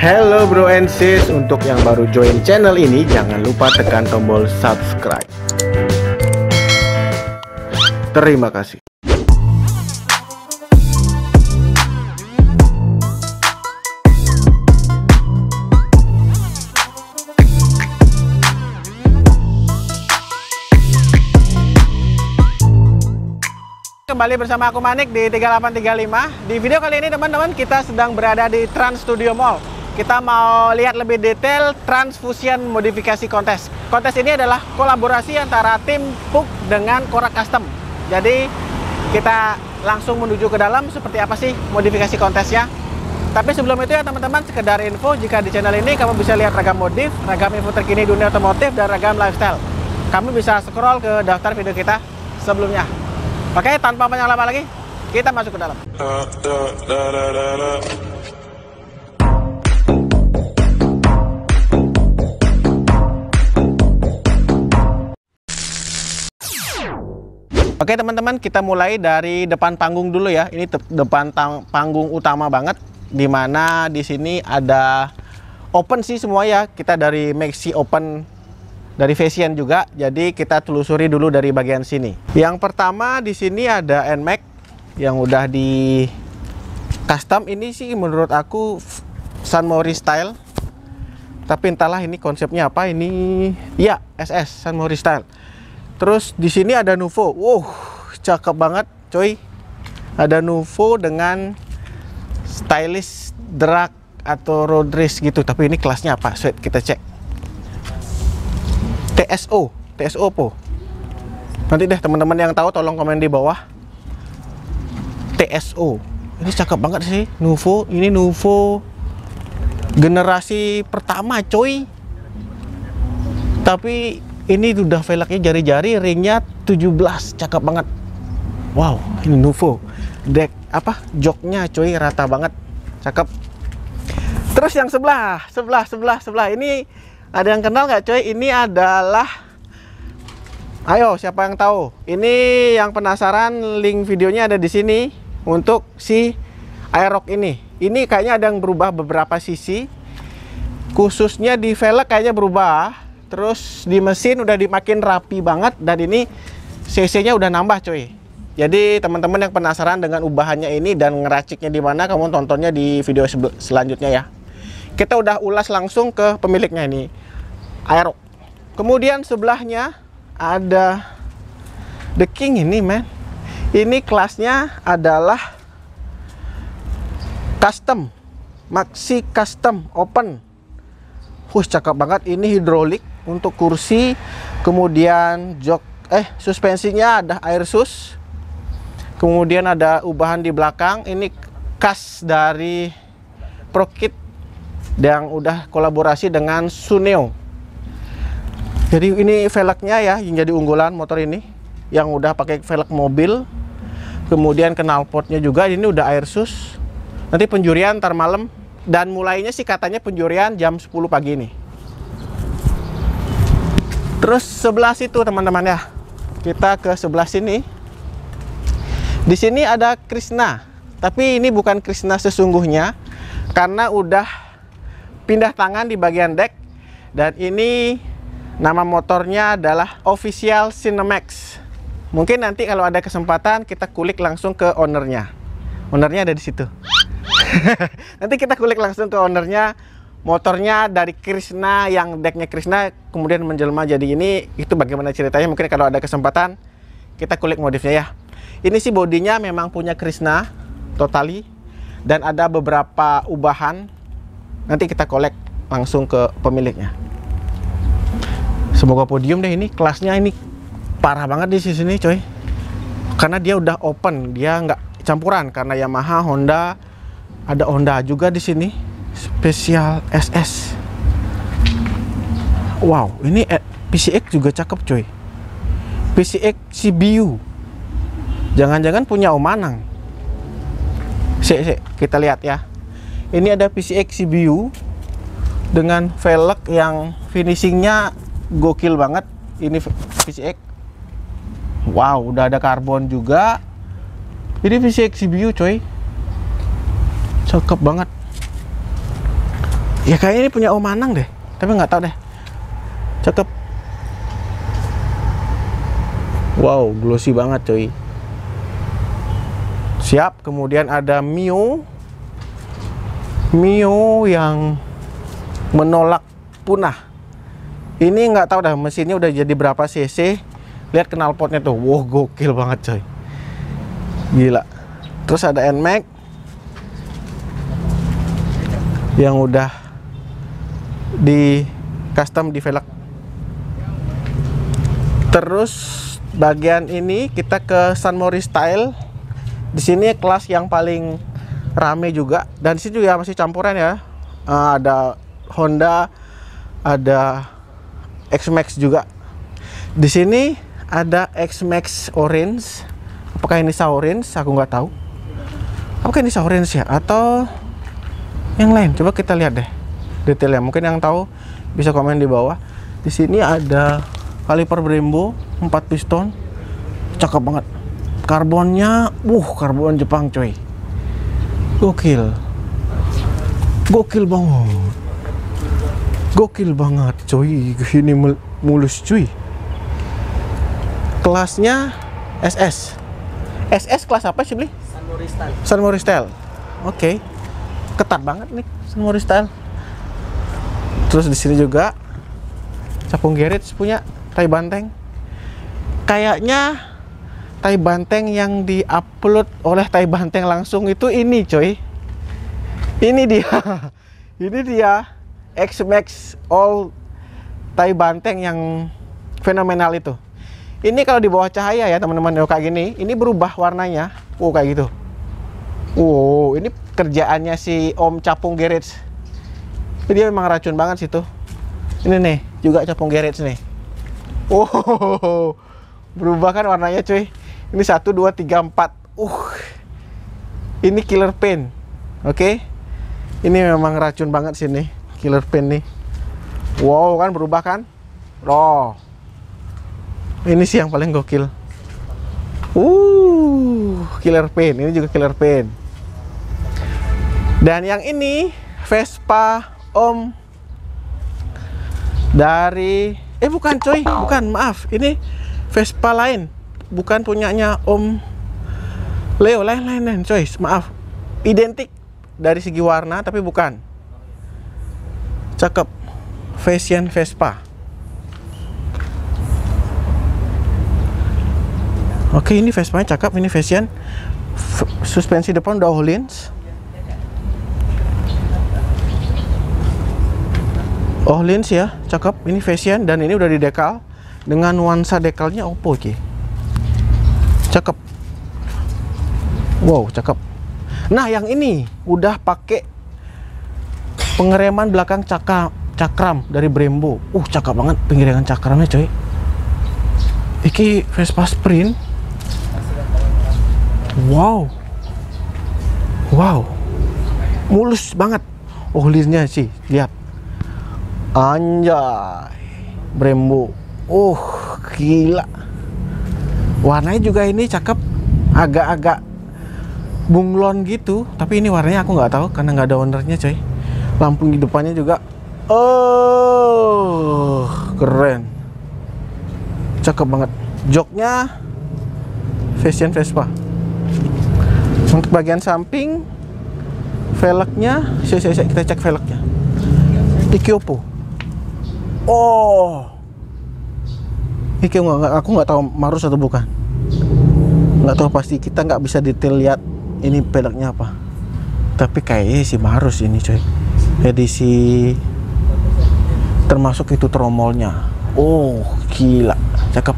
Hello bro and sis, untuk yang baru join channel ini jangan lupa tekan tombol subscribe. Terima kasih. Kembali bersama aku Manik di 3835 Di video kali ini teman-teman kita sedang berada di Trans Studio Mall Kita mau lihat lebih detail Transfusion Modifikasi Kontes Kontes ini adalah kolaborasi antara tim PUK dengan Korak Custom Jadi kita langsung menuju ke dalam seperti apa sih modifikasi kontesnya tapi sebelum itu ya teman-teman sekedar info jika di channel ini kamu bisa lihat ragam modif, ragam info terkini dunia otomotif dan ragam lifestyle. Kamu bisa scroll ke daftar video kita sebelumnya. Oke, tanpa banyak lama lagi, kita masuk ke dalam. Oke teman-teman, kita mulai dari depan panggung dulu ya. Ini depan panggung utama banget, di mana di sini ada open sih semua ya. Kita dari Maxi Open dari fashion juga. Jadi kita telusuri dulu dari bagian sini. Yang pertama di sini ada NMAX yang udah di custom. Ini sih menurut aku San Mori style. Tapi entahlah ini konsepnya apa. Ini ya SS San Mori style. Terus di sini ada Nuvo. Wow, cakep banget, coy. Ada Nuvo dengan stylish drag atau road race gitu. Tapi ini kelasnya apa? Sweet, kita cek. TSO, TSO po. Nanti deh teman-teman yang tahu tolong komen di bawah. TSO. Ini cakep banget sih, Nuvo. Ini Nuvo generasi pertama, coy. Tapi ini udah velgnya jari-jari, ringnya 17, cakep banget. Wow, ini Nuvo. Deck apa? Joknya coy rata banget. Cakep. Terus yang sebelah, sebelah, sebelah, sebelah. Ini ada yang kenal nggak coy? Ini adalah Ayo, siapa yang tahu? Ini yang penasaran, link videonya ada di sini untuk si Aerox ini. Ini kayaknya ada yang berubah beberapa sisi. Khususnya di velg kayaknya berubah. Terus di mesin udah dimakin rapi banget dan ini cc-nya udah nambah coy. Jadi teman-teman yang penasaran dengan ubahannya ini dan ngeraciknya di mana kamu tontonnya di video selanjutnya ya. Kita udah ulas langsung ke pemiliknya ini. Aero. Kemudian sebelahnya ada The King ini, men. Ini kelasnya adalah custom, maxi custom open. Wah, cakep banget. Ini hidrolik untuk kursi, kemudian jok eh suspensinya ada air sus. Kemudian ada ubahan di belakang. Ini khas dari Prokit yang udah kolaborasi dengan Suneo. Jadi ini velgnya ya yang jadi unggulan motor ini yang udah pakai velg mobil. Kemudian knalpotnya juga ini udah air sus. Nanti penjurian ntar malam dan mulainya sih katanya penjurian jam 10 pagi ini. Terus sebelah situ teman-teman ya. Kita ke sebelah sini. Di sini ada Krishna. Tapi ini bukan Krishna sesungguhnya karena udah pindah tangan di bagian deck dan ini Nama motornya adalah Official Cinemax. Mungkin nanti kalau ada kesempatan kita kulik langsung ke ownernya. Ownernya ada di situ. nanti kita kulik langsung ke ownernya. Motornya dari Krishna yang decknya Krishna kemudian menjelma jadi ini. Itu bagaimana ceritanya? Mungkin kalau ada kesempatan kita kulik modifnya ya. Ini sih bodinya memang punya Krishna totali dan ada beberapa ubahan. Nanti kita kolek langsung ke pemiliknya. Semoga podium deh ini kelasnya ini parah banget di sini coy. Karena dia udah open dia nggak campuran. Karena Yamaha Honda ada Honda juga di sini spesial SS wow ini eh, PCX juga cakep coy PCX CBU jangan-jangan punya Om Anang. Si, kita lihat ya. Ini ada PCX CBU dengan velg yang finishingnya gokil banget. Ini VCX wow udah ada karbon juga. Ini VCX CBU coy cakep banget Ya kayaknya ini punya Om Anang deh, tapi nggak tahu deh. Cakep. Wow, glossy banget coy. Siap, kemudian ada Mio. Mio yang menolak punah. Ini nggak tahu dah mesinnya udah jadi berapa cc. Lihat knalpotnya tuh, wow gokil banget coy. Gila. Terus ada NMAX yang udah di custom di velg. Terus bagian ini kita ke San Mori Style. Di sini kelas yang paling rame juga dan sini juga masih campuran ya. Uh, ada Honda, ada X-Max juga. Di sini ada X-Max Orange. Apakah ini Orange? Aku nggak tahu. Apakah ini Orange ya? Atau yang lain? Coba kita lihat deh detailnya. Mungkin yang tahu bisa komen di bawah. Di sini ada kaliper Brembo 4 piston. Cakep banget. Karbonnya, uh, karbon Jepang coy. Gokil. Gokil banget. Gokil banget coy. Ini mulus cuy. Kelasnya SS. SS kelas apa sih, Bli? San Mori Style. San Mori Style. Oke. Okay. Ketat banget nih San Mori Style. Terus di sini juga capung garage punya tai banteng. Kayaknya tai banteng yang diupload oleh tai banteng langsung itu ini, coy. Ini dia. ini dia X Max All tai banteng yang fenomenal itu. Ini kalau di bawah cahaya ya, teman-teman, ya kayak gini, ini berubah warnanya. Oh, kayak gitu. Wow, ini kerjaannya si Om Capung Garage dia memang racun banget situ ini nih juga capung garage nih. Oh berubah kan warnanya cuy. Ini satu dua tiga empat. Uh ini killer paint oke? Okay? ini memang racun banget sini killer paint nih. Wow kan berubah kan? Loh. Ini sih yang paling gokil. Uh killer paint ini juga killer paint. Dan yang ini Vespa Om dari eh bukan coy, bukan, maaf. Ini Vespa lain, bukan punyanya Om Leo lain lain lain coy, maaf. Identik dari segi warna tapi bukan. Cakep. Fashion Vespa. Oke, ini Vespa cakep, ini fashion. Suspensi depan udah Ohlins. Oh lens ya, cakep. Ini fashion dan ini udah di dekal dengan nuansa dekalnya Oppo ki. Cakep. Wow, cakep. Nah, yang ini udah pakai pengereman belakang cakra cakram dari Brembo. Uh, cakep banget pengereman cakramnya, coy. Iki Vespa Sprint. Wow. Wow. Mulus banget. Oh, lensnya sih, lihat Anjay, Brembo. Uh, gila. Warnanya juga ini cakep, agak-agak bunglon gitu. Tapi ini warnanya aku nggak tahu karena nggak ada ownernya, coy. Lampu di depannya juga. Oh, keren. Cakep banget. Joknya Fashion Vespa. Untuk bagian samping, velgnya, saya, saya, kita cek velgnya. Ikiopo. Oh. Ini nggak aku nggak tahu Marus atau bukan. Nggak tahu pasti kita nggak bisa detail lihat ini peleknya apa. Tapi kayaknya si Marus ini coy. Edisi termasuk itu tromolnya. Oh, gila. Cakep.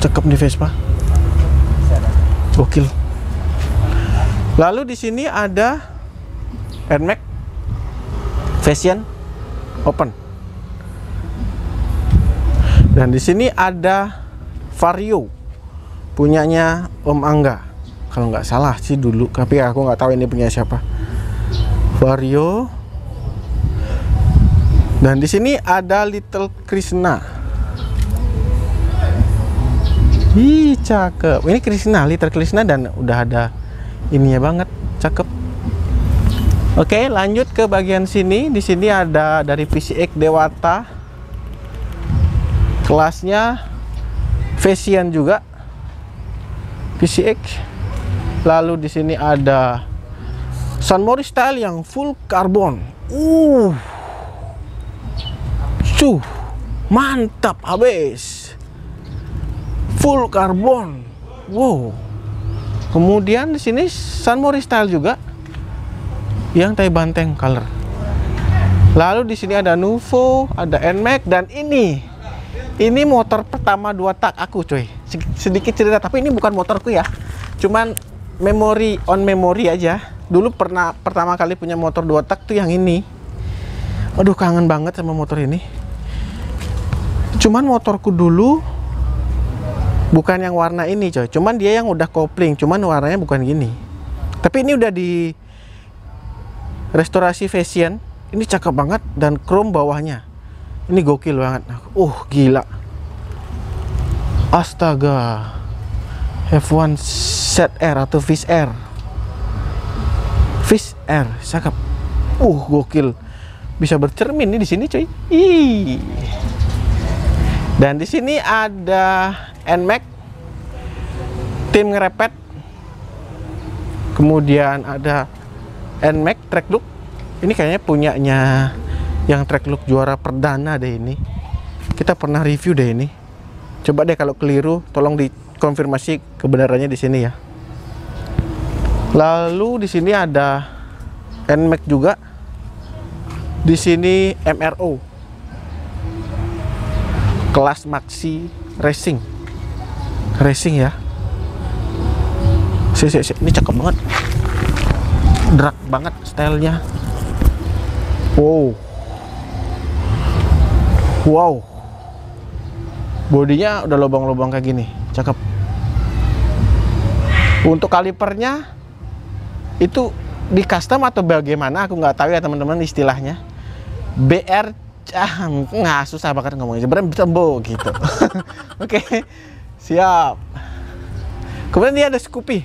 Cakep nih Vespa. Gokil. Lalu di sini ada Nmax Fashion Open. Dan di sini ada Vario punyanya Om Angga. Kalau nggak salah sih dulu, tapi aku nggak tahu ini punya siapa. Vario. Dan di sini ada Little Krishna. Ih, cakep. Ini Krishna, Little Krishna dan udah ada ininya banget. Cakep. Oke, lanjut ke bagian sini. Di sini ada dari PCX Dewata. Kelasnya Fashion juga. PCX. Lalu di sini ada San Mori Style yang full karbon. Uh. Cuh. Mantap habis. Full karbon. Wow. Kemudian di sini San Mori Style juga yang tai banteng color. Lalu di sini ada Nuvo, ada Nmax dan ini ini motor pertama dua tak aku coy. Sedikit cerita tapi ini bukan motorku ya. Cuman memori on memory aja. Dulu pernah pertama kali punya motor dua tak tuh yang ini. Aduh kangen banget sama motor ini. Cuman motorku dulu bukan yang warna ini coy. Cuman dia yang udah kopling, cuman warnanya bukan gini. Tapi ini udah di restorasi fashion ini cakep banget dan chrome bawahnya ini gokil banget. Uh gila. Astaga. F1 set air atau fish air? Fish air cakep. Uh gokil. Bisa bercermin nih di sini coy Ih. dan di sini ada Nmax tim ngerepet. Kemudian ada Nmax track look ini kayaknya punyanya yang track look juara perdana deh ini. Kita pernah review deh ini. Coba deh kalau keliru tolong dikonfirmasi kebenarannya di sini ya. Lalu di sini ada Nmax juga. Di sini MRO kelas Maxi Racing. Racing ya. Si, si, si. ini cakep banget. Drag banget stylenya. Wow wow. Bodinya udah lubang-lubang kayak gini. Cakep. Untuk kalipernya itu di custom atau bagaimana? Aku nggak tahu ya teman-teman istilahnya. BR ah nggak susah banget ngomongnya. Sebenarnya tembo gitu. Oke okay, siap. Kemudian ini ada Scoopy.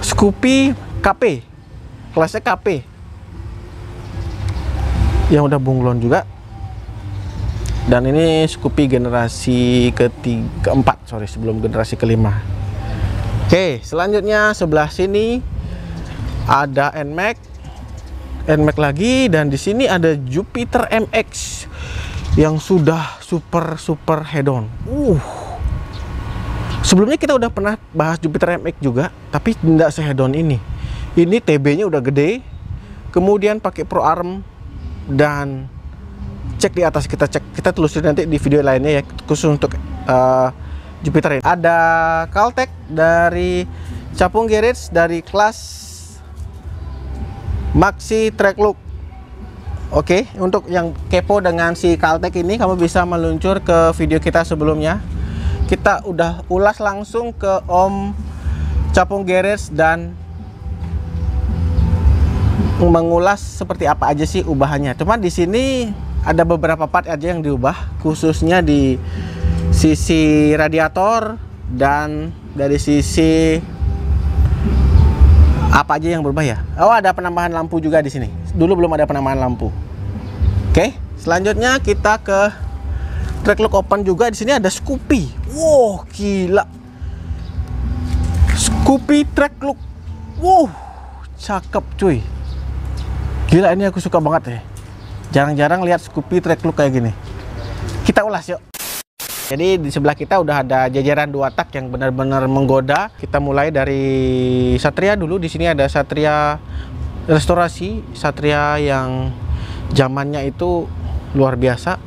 Scoopy KP kelasnya KP yang udah bunglon juga dan ini Scoopy generasi ketiga keempat sorry sebelum generasi kelima. Oke selanjutnya sebelah sini ada Nmax Nmax lagi dan di sini ada Jupiter MX yang sudah super super head on uh. Sebelumnya kita udah pernah bahas Jupiter MX juga tapi tidak sehedon ini. Ini TB-nya udah gede. Kemudian pakai Pro Arm dan cek di atas kita cek kita telusuri nanti di video lainnya ya khusus untuk uh, Jupiter ini. Ada Caltech dari Capung Garage dari kelas Maxi Track Look. Oke, untuk yang kepo dengan si Caltech ini kamu bisa meluncur ke video kita sebelumnya. Kita udah ulas langsung ke Om Capung Garage dan mengulas seperti apa aja sih ubahannya. Cuma di sini ada beberapa part aja yang diubah, khususnya di sisi radiator dan dari sisi apa aja yang berubah ya. Oh, ada penambahan lampu juga di sini. Dulu belum ada penambahan lampu. Oke, selanjutnya kita ke track look open juga di sini ada Scoopy. Wow, gila. Scoopy track look. Wow, cakep cuy. Gila ini aku suka banget ya. Jarang-jarang lihat Scoopy track look kayak gini. Kita ulas yuk. Jadi di sebelah kita udah ada jajaran dua tak yang benar-benar menggoda. Kita mulai dari Satria dulu. Di sini ada Satria restorasi, Satria yang zamannya itu luar biasa.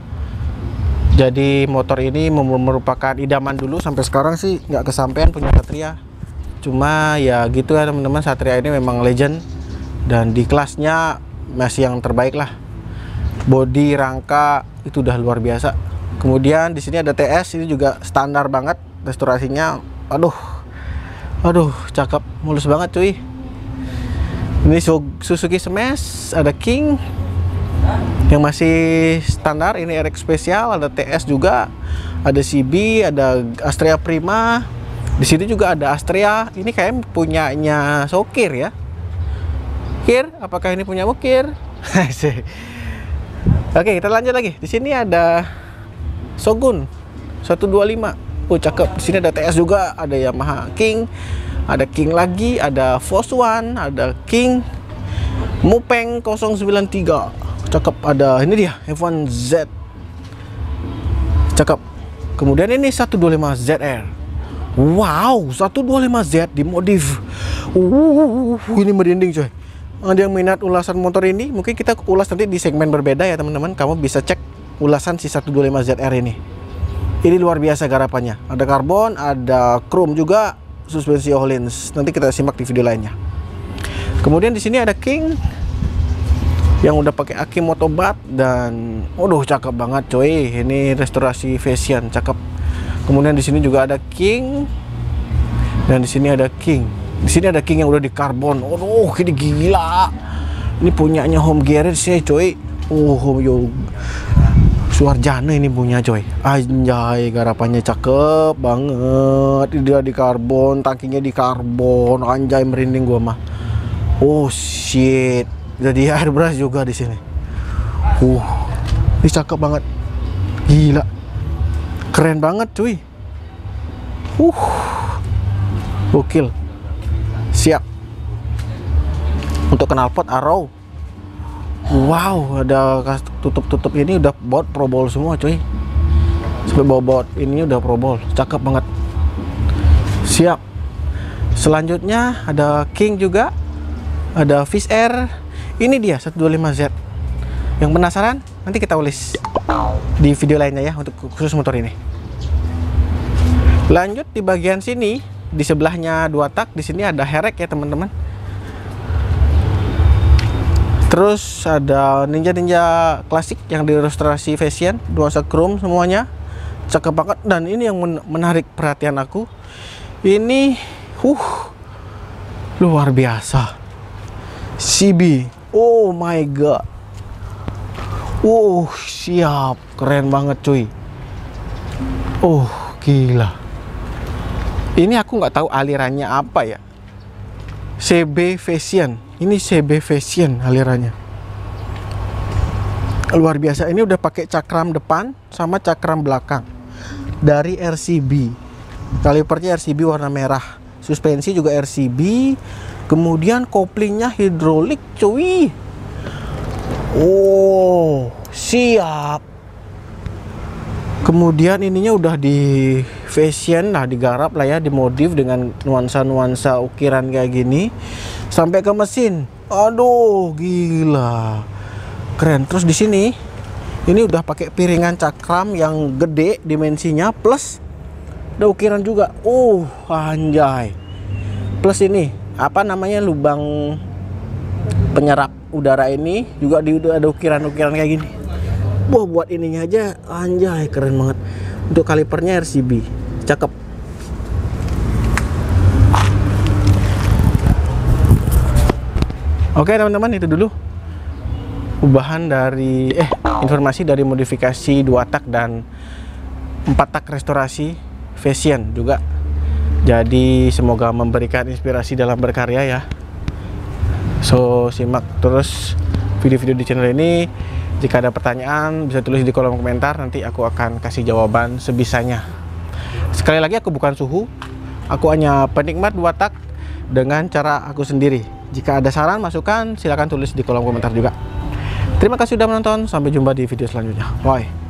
Jadi motor ini merupakan idaman dulu sampai sekarang sih nggak kesampaian punya Satria. Cuma ya gitu ya teman-teman Satria ini memang legend dan di kelasnya masih yang terbaik lah body rangka itu udah luar biasa. Kemudian di sini ada TS ini juga standar banget restorasinya. Aduh aduh cakep mulus banget cuy. Ini Suzuki Smash ada King yang masih standar. Ini RX spesial ada TS juga ada CB ada Astrea Prima. Di sini juga ada Astrea. Ini kayak punyanya Sokir ya. Mukir, apakah ini punya Mukir? Oke, kita lanjut lagi. Di sini ada Shogun 125. Oh, cakep. Di sini ada TS juga, ada Yamaha King, ada King lagi, ada Force One, ada King Mupeng 093. Cakep. Ada ini dia, F1 Z. Cakep. Kemudian ini 125 ZR. Wow, 125Z dimodif. Uh, ini merinding coy ada yang minat ulasan motor ini mungkin kita ulas nanti di segmen berbeda ya teman-teman. Kamu bisa cek ulasan si 125ZR ini. Ini luar biasa garapannya. Ada karbon ada chrome juga suspensi Öhlins nanti kita simak di video lainnya. Kemudian di sini ada King yang udah pakai aki motobat dan waduh cakep banget coy. Ini restorasi fashion cakep. Kemudian di sini juga ada King dan di sini ada King di sini ada King yang udah di karbon. Oh, ini gila. Ini punyanya Home Garage sih, coy. Oh, Home yo. Suarjana ini punya coy. Anjay garapannya cakep banget. Dia di karbon Tangkinya di karbon Anjay merinding gua mah. Oh shit. Jadi airbrush juga di sini. Uh Ini cakep banget. Gila. Keren banget cuy. Uh Gokil siap. Untuk knalpot arrow. Wow ada tutup-tutup ini udah bot probol semua cuy. Sampai bawa bot ini udah probol cakep banget. Siap. Selanjutnya ada king juga. Ada fish air. Ini dia 125Z yang penasaran nanti kita ulis di video lainnya ya untuk khusus motor ini. Lanjut di bagian sini di sebelahnya dua tak di sini ada herek ya teman-teman. Terus ada ninja ninja klasik yang diilustrasi fashion dua chrome semuanya. Cakep banget dan ini yang menarik perhatian aku. Ini uh luar biasa. CB oh my god. Uh siap keren banget cuy. Oh gila ini aku nggak tahu alirannya apa ya. CB Fashion. Ini CB Fashion alirannya. Luar biasa. Ini udah pakai cakram depan sama cakram belakang. Dari RCB kalipernya RCB warna merah. Suspensi juga RCB kemudian koplingnya hidrolik cuy. Oh siap. Kemudian ininya udah di fashion. Lah digarap lah ya dimodif dengan nuansa-nuansa ukiran kayak gini. Sampai ke mesin. Aduh gila. Keren. Terus di sini ini udah pakai piringan cakram yang gede dimensinya plus ada ukiran juga. Uh anjay. Plus ini apa namanya lubang penyerap udara ini juga di ada ukiran-ukiran kayak gini. Wah buat ininya aja anjay keren banget untuk kalipernya RCB cakep. Oke teman-teman itu dulu ubahan dari eh informasi dari modifikasi dua tak dan empat tak restorasi fashion juga. Jadi semoga memberikan inspirasi dalam berkarya ya. So simak terus video-video di channel ini jika ada pertanyaan bisa tulis di kolom komentar nanti aku akan kasih jawaban sebisanya. Sekali lagi aku bukan suhu, aku hanya penikmat dua tak dengan cara aku sendiri. Jika ada saran masukan silahkan tulis di kolom komentar juga. Terima kasih sudah menonton, sampai jumpa di video selanjutnya. Bye.